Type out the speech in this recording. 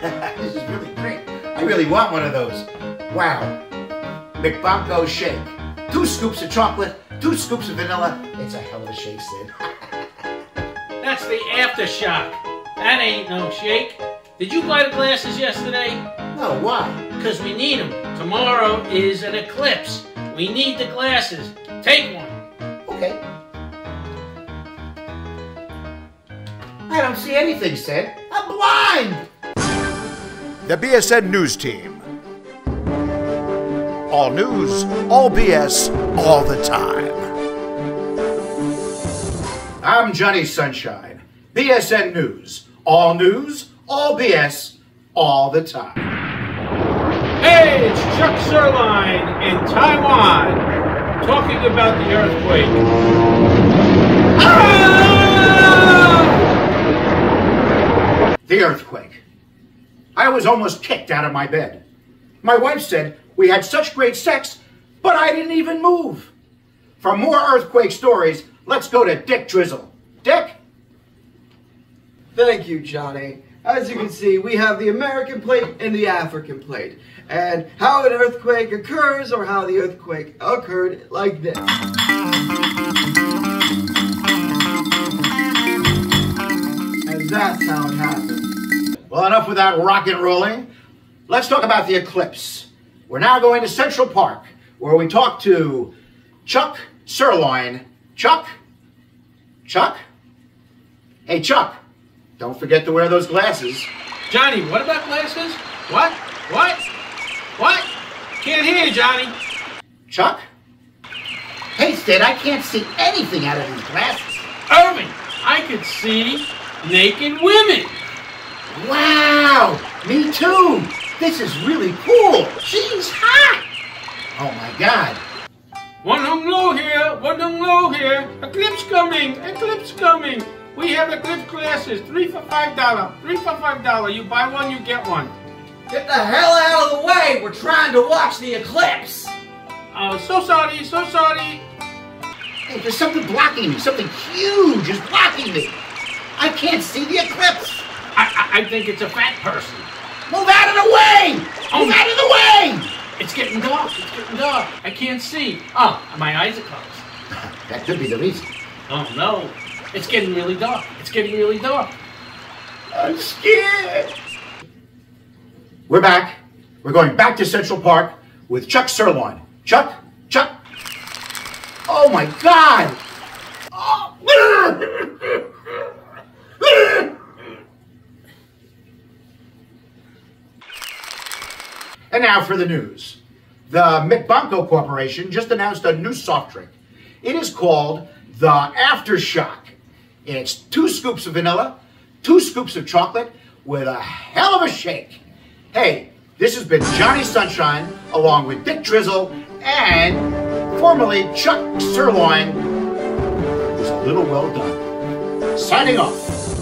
this is really great. I really want one of those. Wow. McBonko shake. Two scoops of chocolate, two scoops of vanilla. It's a hell of a shake, Sid. That's the aftershock. That ain't no shake. Did you buy the glasses yesterday? no, why? Because we need them. Tomorrow is an eclipse. We need the glasses. Take one. Okay. I don't see anything, Sid. I'm blind! The BSN News Team. All news, all BS, all the time. I'm Johnny Sunshine. BSN News. All news, all BS, all the time. Hey, it's Chuck Sirloin in Taiwan talking about the earthquake. Ah! The earthquake. I was almost kicked out of my bed. My wife said we had such great sex, but I didn't even move. For more earthquake stories, let's go to Dick Drizzle. Dick? Thank you, Johnny. As you can see, we have the American plate and the African plate. And how an earthquake occurs or how the earthquake occurred like this. And it happened. Well, enough with that rock and rolling. Let's talk about the eclipse. We're now going to Central Park, where we talk to Chuck Sirloin. Chuck? Chuck? Hey, Chuck, don't forget to wear those glasses. Johnny, what about glasses? What? What? What? Can't hear you, Johnny. Chuck? Hey, Sid, I can't see anything out of these glasses. Irving, I could see naked women. This is really cool! She's hot! Oh my god! One hung low here, one hung low here. Eclipse coming, eclipse coming. We have eclipse glasses, three for five dollar, three for five dollar. You buy one, you get one. Get the hell out of the way! We're trying to watch the eclipse! Uh, so sorry, so sorry. Hey, there's something blocking me. Something huge is blocking me. I can't see the eclipse. I, I, I think it's a fat person. Move out of the way! Move oh. out of the way! It's getting dark, it's getting dark. I can't see. Oh, my eyes are closed. That could be the reason. Oh no, it's getting really dark. It's getting really dark. I'm scared. We're back. We're going back to Central Park with Chuck Sirloin. Chuck? Chuck? Oh my God! Oh. And now for the news. The McBonko Corporation just announced a new soft drink. It is called the Aftershock. It's two scoops of vanilla, two scoops of chocolate with a hell of a shake. Hey, this has been Johnny Sunshine along with Dick Drizzle and formerly Chuck Sirloin. It was a little well done. Signing off.